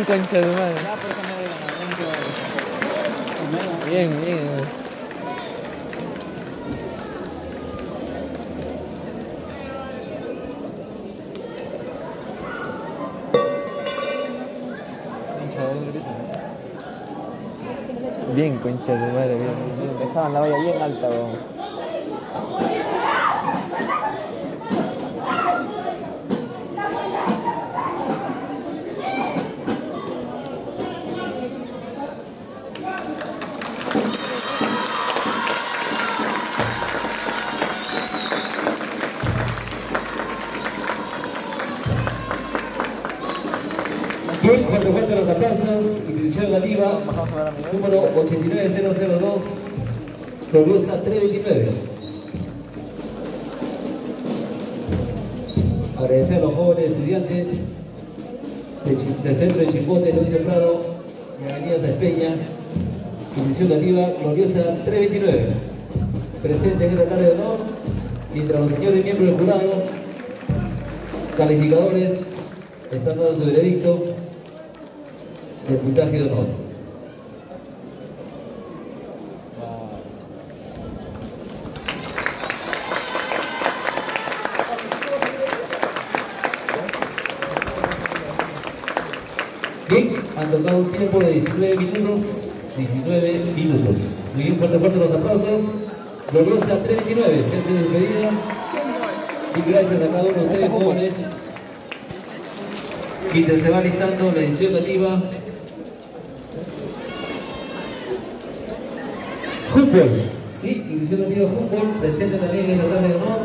Bien, concha de madre. Ganar. Bien, bien. Bien, concha de madre, bien, bien. Dejaban la valla bien alta, weón. Institución nativa, Bajamos a ver a Miguel. número 89002, gloriosa 329. Agradecer a los jóvenes estudiantes del, centro de Chimbote, Luis Prado y Avenida Salpeña, institución nativa, gloriosa 329. Presente en esta tarde de honor, mientras los señores miembros del jurado, calificadores, están dando su veredicto de puntaje de honor. Bien, han tocado un tiempo de 19 minutos, 19 minutos. Muy bien, fuerte, fuerte los aplausos. Gloriosa 329, se hace despedida. Y gracias a cada uno de ustedes jóvenes. Mientras se va listando la edición nativa. Fútbol. Sí, edición nativa fútbol, presente también en esta tarde de honor.